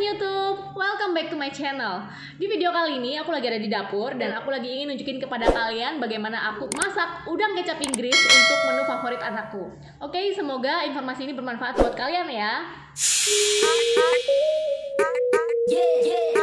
teman YouTube, welcome back to my channel. Di video kali ini aku lagi ada di dapur dan aku lagi ingin nunjukin kepada kalian bagaimana aku masak udang kecap Inggris untuk menu favorit anakku. Oke, semoga informasi ini bermanfaat buat kalian ya. Taruh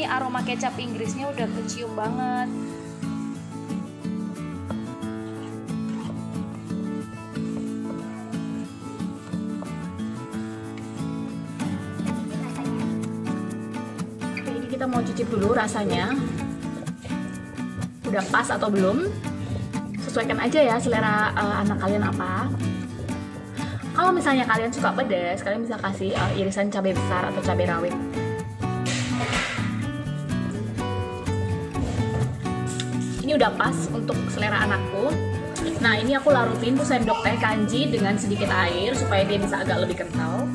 Ini aroma kecap Inggrisnya udah kecium banget. Ini kita mau cicip dulu rasanya. Udah pas atau belum? Sesuaikan aja ya selera eh, anak kalian apa. Kalau misalnya kalian suka pedas, kalian bisa kasih eh, irisan cabai besar atau cabai rawit. Ini udah pas untuk selera anakku. Nah ini aku larutin tuh sendok teh kanji dengan sedikit air supaya dia bisa agak lebih kental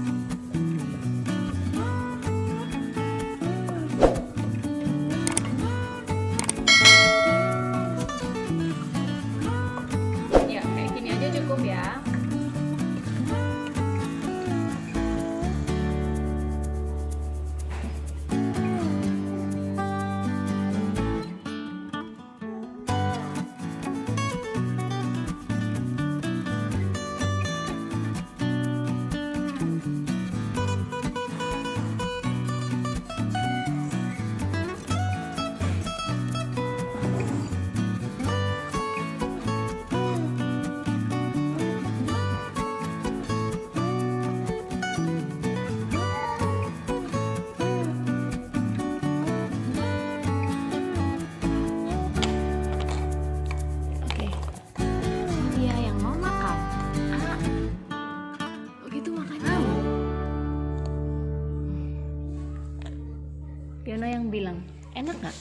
Yono yang bilang enak gak?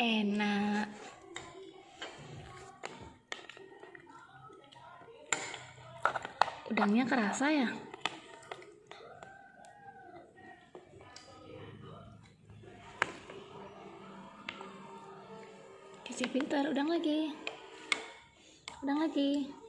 enak. Udangnya kerasa ya? Cici pintar udang lagi udang lagi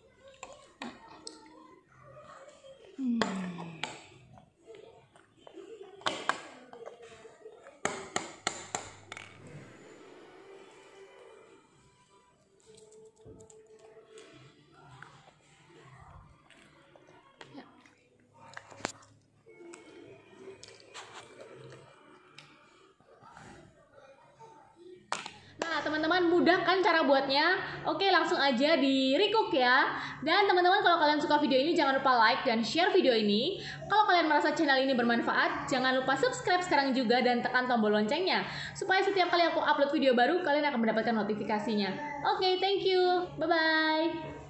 teman-teman mudah kan cara buatnya? Oke, langsung aja di recook ya. Dan teman-teman kalau kalian suka video ini jangan lupa like dan share video ini. Kalau kalian merasa channel ini bermanfaat, jangan lupa subscribe sekarang juga dan tekan tombol loncengnya supaya setiap kali aku upload video baru kalian akan mendapatkan notifikasinya. Oke, thank you. Bye bye.